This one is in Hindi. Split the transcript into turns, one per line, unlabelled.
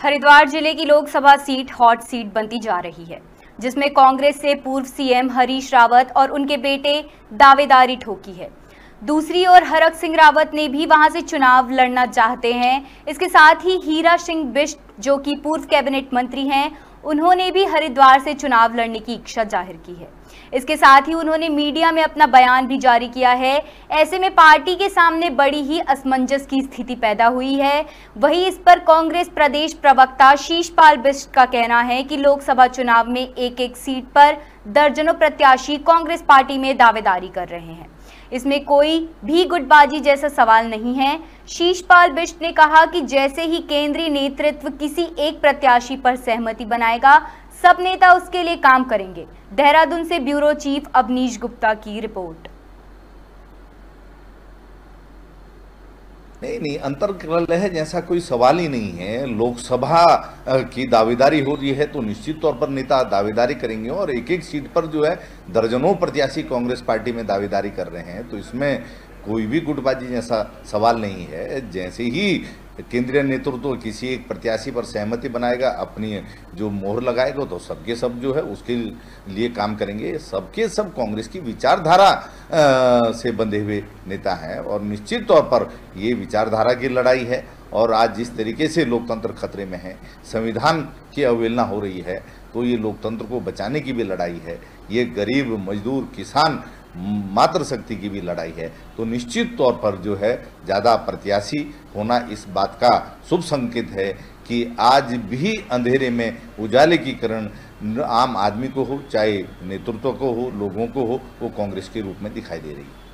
हरिद्वार ज़िले की लोकसभा सीट हॉट सीट बनती जा रही है, जिसमें कांग्रेस से पूर्व सीएम हरीश रावत और उनके बेटे दावेदारी ठोकी है। दूसरी ओर हरक सिंह रावत ने भी वहाँ से चुनाव लड़ना चाहते हैं। इसके साथ ही हीरा सिंह बिष्ट, जो कि पूर्व कैबिनेट मंत्री हैं उन्होंने भी हरिद्वार से चुनाव लड़ने की इच्छा ज़ाहिर की है। इसके साथ ही उन्होंने मीडिया में अपना बयान भी जारी किया है। ऐसे में पार्टी के सामने बड़ी ही असमंजस की स्थिति पैदा हुई है। वहीं इस पर कांग्रेस प्रदेश प्रवक्ता शीशपाल बिस्ट का कहना है कि लोकसभा चुनाव में एक एक सीट पर दर्जनों प्रत्याशी कांग्रेस पार्टी में दावेदारी कर रहे हैं। इसमें कोई भी गुटबाजी जैसा सवाल नहीं है। शीशपाल बिष्ट ने कहा कि जैसे ही केंद्रीय नेतृत्व किसी एक प्रत्याशी पर सहमति बनाएगा, सब नेता उसके लिए काम करेंगे। देहरादून से ब्यूरो चीफ अवनीश गुप्ता की रिपोर्ट।
नहीं नहीं अंतर है जैसा कोई सवाल ही नहीं है। लोकसभा की दावेदारी हो रही है तो निश्चित तौर पर नेता दावेदारी करेंगे और एक एक सीट पर जो है, दर्जनों प्रत्याशी कांग्रेस पार्टी में दावेदारी कर रहे हैं। तो इसमें कोई भी गुटबाजी जैसा सवाल नहीं है। जैसे ही केंद्रीय नेतृत्व किसी एक प्रत्याशी पर सहमति बनाएगा, अपनी जो मोहर लगाएगा तो सबके सब जो है उसके लिए काम करेंगे। सबके सब कांग्रेस की विचारधारा से बंधे हुए नेता हैं और निश्चित तौर पर ये विचारधारा की लड़ाई है और आज जिस तरीके से लोकतंत्र खतरे में है, संविधान की अवहेलना हो रही है तो ये लोकतंत्र को बचाने की भी लड़ाई है। ये गरीब, मजदूर, किसान मात्र शक्ति की भी लड़ाई है। तो निश्चित तौर पर जो है, ज़्यादा प्रत्याशी होना इस बात का शुभ संकेत है कि आज भी अंधेरे में उजाले की किरण आम आदमी को हो, चाहे नेतृत्व को हो, लोगों को हो, वो कांग्रेस के रूप में दिखाई दे रही है।